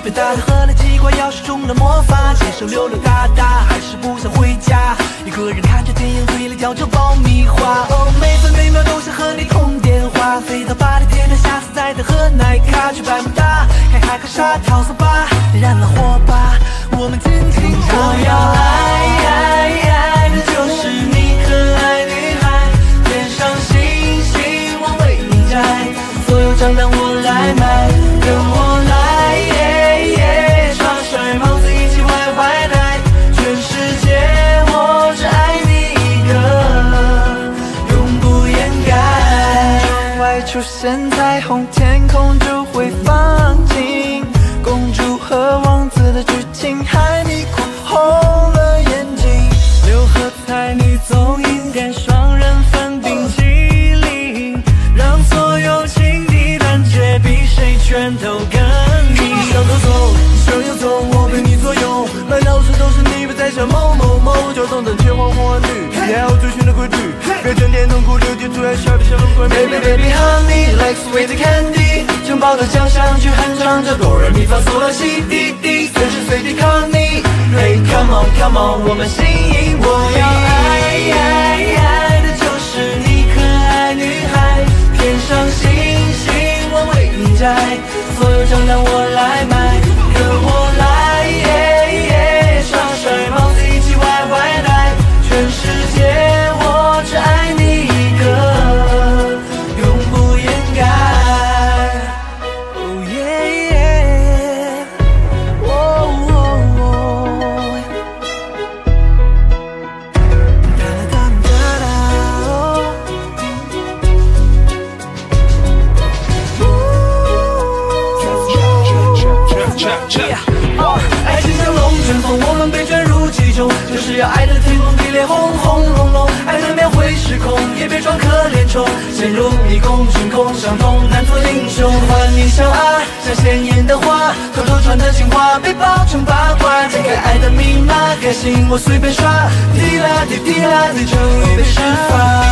真实的。喝了几罐药水中的魔法，街上溜溜达达，还是不想回家。一个人看着电影，嘴里嚼着爆米花。哦，每分每秒都想和你通电话，飞到巴黎铁塔，下次再的喝奶咖去百慕大，开海克沙跳桑巴，点燃了火把，我们尽情唱。我要爱爱出现彩虹，天空就会放晴，公主和王子的剧情，害你哭红了眼睛。六合彩你总赢，点双人份冰淇淋，让所有情敌胆怯，比谁拳头更硬。你向左走，你向右走，我陪你左右，满脑子都是你，别再想某某某，交通灯切换红绿，你还有追寻的规律，别整天痛苦流涕，Baby baby honey like sweet candy，城堡的交响曲哼唱着哆来咪发嗦啦西滴滴，随时随地 call me。Hey come on come on，我们心意。我要爱爱情像龙卷风，我们被卷入其中，就是要爱的天崩地裂，轰轰隆隆，爱难免会失控，也别装可怜虫，陷入迷宫，群空伤痛，难做英雄。换你笑啊，像鲜艳的花，偷偷传的情话被爆成八卦，解开爱的密码，开心我随便刷，滴啦滴滴啦滴成一杯释放。